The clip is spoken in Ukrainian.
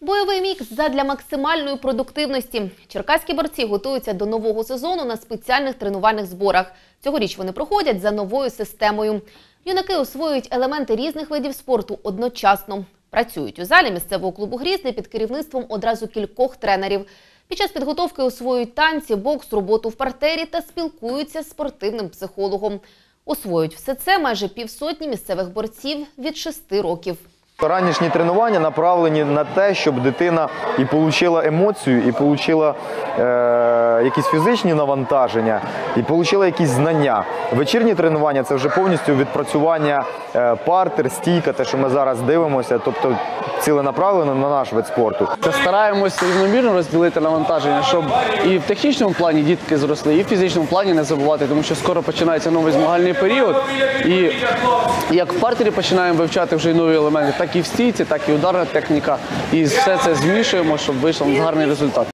Бойовий мікс задля максимальної продуктивності. Черкаські борці готуються до нового сезону на спеціальних тренувальних зборах. Цьогоріч вони проходять за новою системою. Юнаки освоюють елементи різних видів спорту одночасно. Працюють у залі місцевого клубу «Грізний» під керівництвом одразу кількох тренерів. Під час підготовки освоюють танці, бокс, роботу в партері та спілкуються з спортивним психологом. Освоюють все це майже півсотні місцевих борців від шести років. Ранішні тренування направлені на те, щоб дитина і отримала емоцію, і отримала е, якісь фізичні навантаження, і отримала якісь знання. Вечірні тренування це вже повністю відпрацювання е, партер, стійка, те, що ми зараз дивимося, тобто ціленаправлено на наш вид спорту. Та стараємося рівномірно розділити навантаження, щоб і в технічному плані дітки зросли, і в фізичному плані не забувати, тому що скоро починається новий змагальний період. І як в партері починаємо вивчати вже нові елементи, так і в стійці, так і ударна техніка. І все це змішуємо, щоб вийшов гарний результат.